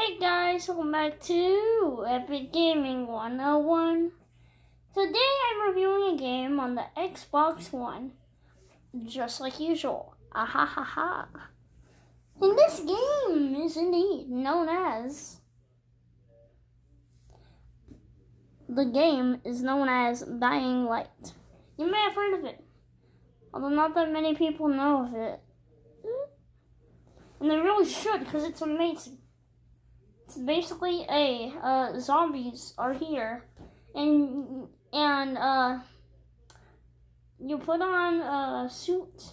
Hey guys, welcome back to Epic Gaming 101. Today I'm reviewing a game on the Xbox One, just like usual. Ah ha ha ha. And this game is indeed known as. The game is known as Dying Light. You may have heard of it, although not that many people know of it. And they really should, because it's amazing. It's basically a uh, zombies are here, and and uh, you put on a suit,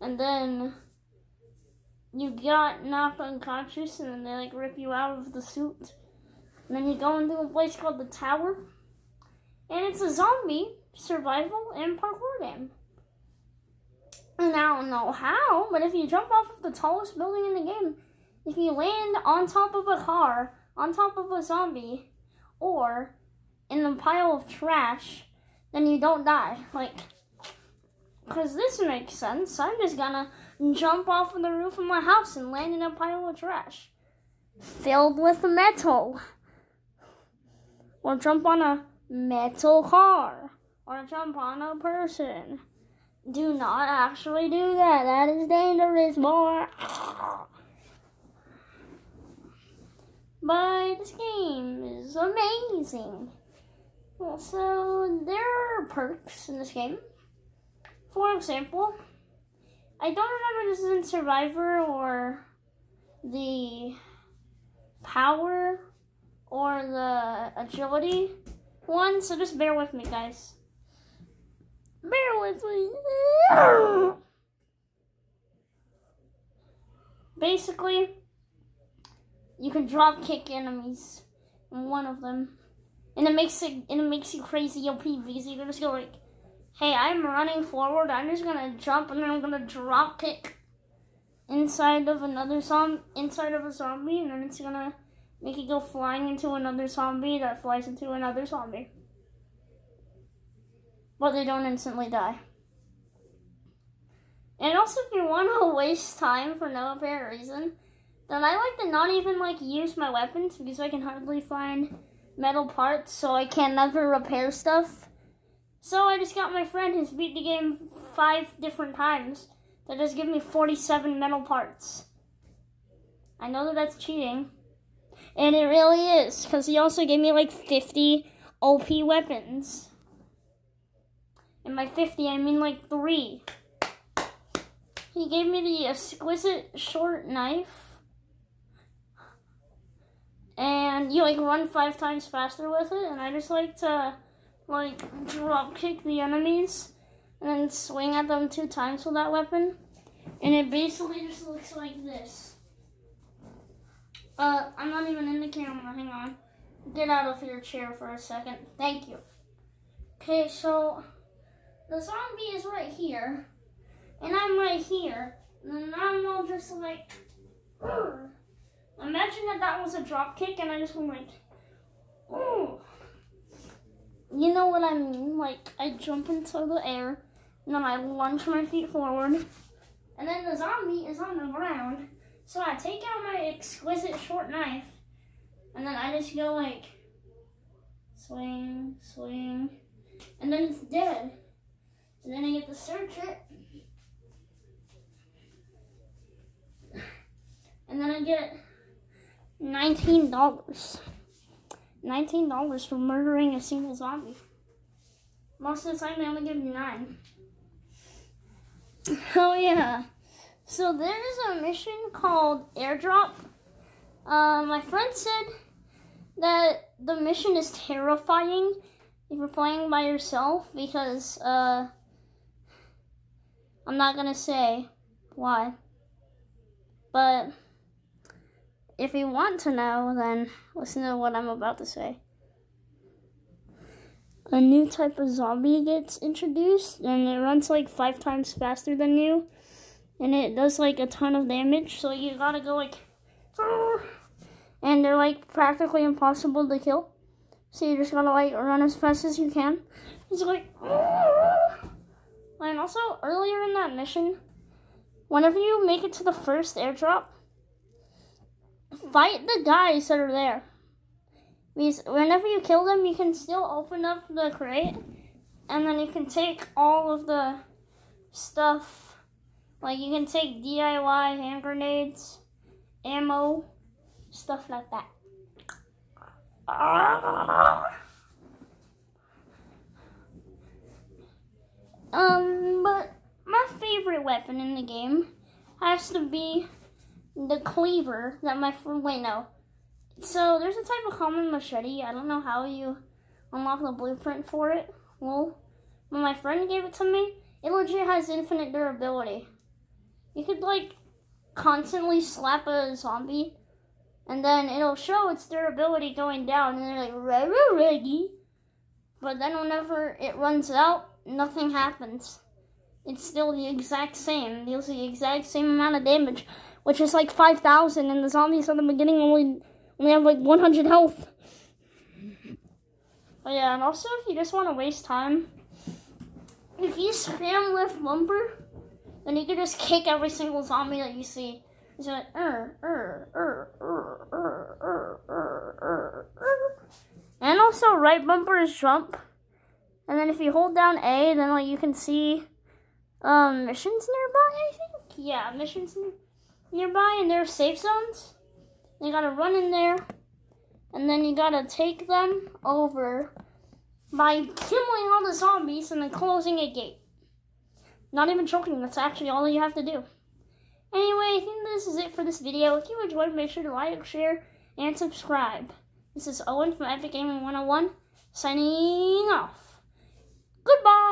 and then you got knocked unconscious, and then they like rip you out of the suit, and then you go into a place called the Tower, and it's a zombie survival and parkour game. And I don't know how, but if you jump off of the tallest building in the game if you land on top of a car, on top of a zombie, or in a pile of trash, then you don't die. Like, because this makes sense. I'm just gonna jump off of the roof of my house and land in a pile of trash filled with metal. Or jump on a metal car. Or jump on a person. Do not actually do that. That is dangerous, boy. But this game is amazing. So there are perks in this game. For example, I don't remember this is in Survivor or the power or the agility one, so just bear with me, guys. Bear with me. Basically, you can drop kick enemies in one of them. And it makes it and it makes you crazy OP because you can just go like, hey, I'm running forward, I'm just gonna jump and then I'm gonna drop kick inside of another zombie inside of a zombie and then it's gonna make it go flying into another zombie that flies into another zombie. But they don't instantly die. And also if you wanna waste time for no apparent reason, then I like to not even like use my weapons because I can hardly find metal parts, so I can never repair stuff. So I just got my friend who's beat the game five different times that just give me 47 metal parts. I know that that's cheating. And it really is, because he also gave me like 50 OP weapons. And by 50, I mean like three. He gave me the exquisite short knife and you like run five times faster with it. And I just like to like drop kick the enemies and then swing at them two times with that weapon. And it basically just looks like this. Uh, I'm not even in the camera. Hang on. Get out of your chair for a second. Thank you. Okay, so the zombie is right here, and I'm right here, and then I'm all just like. Imagine that that was a drop kick and I just went like, oh. You know what I mean? Like, I jump into the air and then I lunge my feet forward. And then the zombie is on the ground. So I take out my exquisite short knife and then I just go like, swing, swing. And then it's dead. And then I get to search it. And then I get $19. $19 for murdering a single zombie. Most of the time, they only give you nine. Oh, yeah. So, there's a mission called Airdrop. Uh, my friend said that the mission is terrifying if you're playing by yourself because, uh, I'm not gonna say why. But if you want to know, then listen to what I'm about to say. A new type of zombie gets introduced, and it runs like five times faster than you, and it does like a ton of damage. So you gotta go like, and they're like practically impossible to kill. So you just gotta like run as fast as you can. It's like, and also earlier in that mission, whenever you make it to the first airdrop, fight the guys that are there. Because whenever you kill them, you can still open up the crate, and then you can take all of the stuff. Like you can take DIY hand grenades, ammo, stuff like that. Um, but my favorite weapon in the game has to be the cleaver that my friend. Wait, no. So there's a type of common machete. I don't know how you unlock the blueprint for it. Well, when my friend gave it to me, it legit has infinite durability. You could like constantly slap a zombie, and then it'll show its durability going down, and they're like ready. But then whenever it runs out, nothing happens. It's still the exact same. Deals the exact same amount of damage, which is like 5,000, and the zombies at the beginning only, only have like 100 health. But yeah, and also if you just want to waste time, if you spam left bumper, then you can just kick every single zombie that you see. It's like, er, er, er, er, er, er, er, er, er. And also right bumper is jump. And then if you hold down A, then like you can see um, missions nearby, I think. Yeah, missions nearby, and there's safe zones. You gotta run in there, and then you gotta take them over by killing all the zombies and then closing a gate. Not even joking, that's actually all you have to do. Anyway, I think this is it for this video. If you enjoyed, make sure to like, share, and subscribe. This is Owen from Epic Gaming 101, signing off. Goodbye!